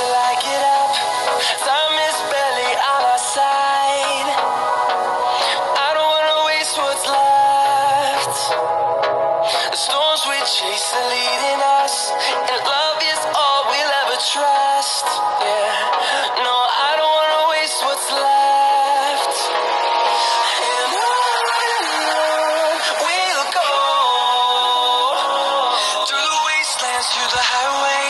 I get on our side. I don't wanna waste what's left. The storms we chase are leading us, and love is all we'll ever trust. Yeah, no, I don't wanna waste what's left. to the house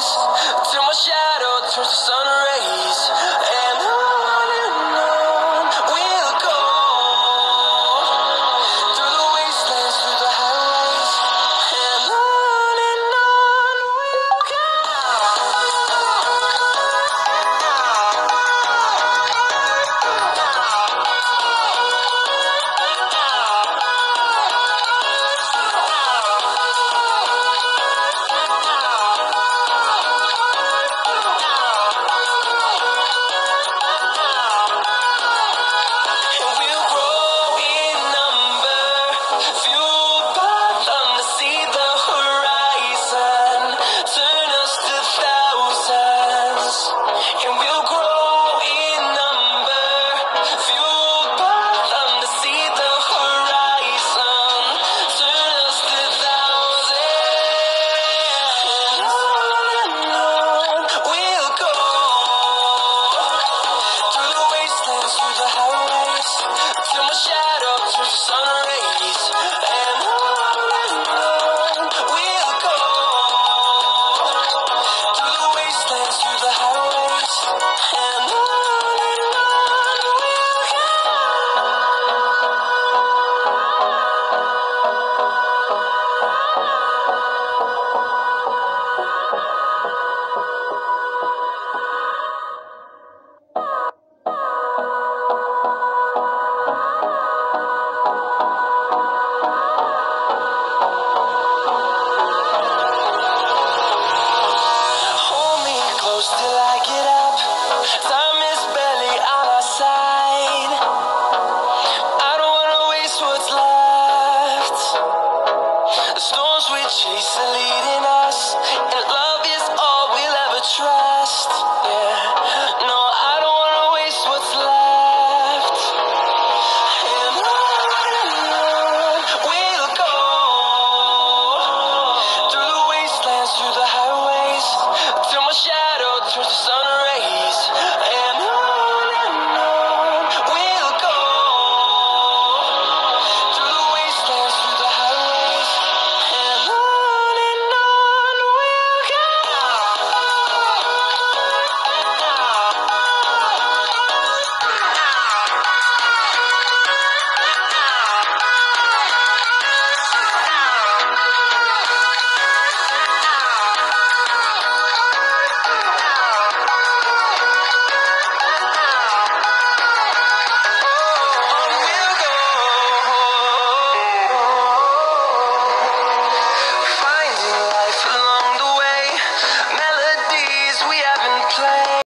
to my shadow turns to sun.